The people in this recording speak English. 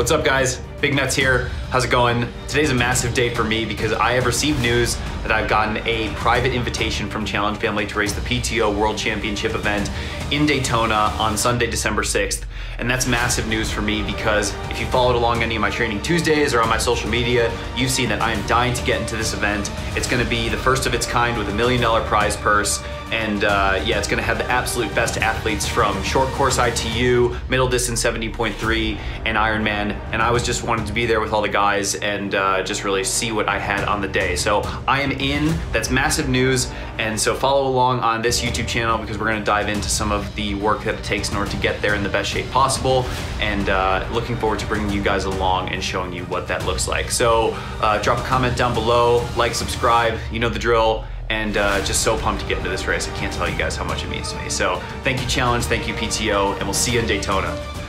What's up, guys? Bigmetz here. How's it going? Today's a massive day for me because I have received news that I've gotten a private invitation from Challenge Family to race the PTO World Championship event in Daytona on Sunday, December 6th. And that's massive news for me because if you followed along any of my training Tuesdays or on my social media, you've seen that I am dying to get into this event. It's gonna be the first of its kind with a million dollar prize purse. And uh, yeah, it's gonna have the absolute best athletes from short course ITU, middle distance 70.3, and Ironman. And I was just wanted to be there with all the guys and uh, just really see what I had on the day. So I am in, that's massive news. And so follow along on this YouTube channel because we're gonna dive into some of the work that it takes in order to get there in the best shape possible. And uh, looking forward to bringing you guys along and showing you what that looks like. So uh, drop a comment down below, like, subscribe, you know the drill and uh, just so pumped to get into this race. I can't tell you guys how much it means to me. So thank you, Challenge. Thank you, PTO, and we'll see you in Daytona.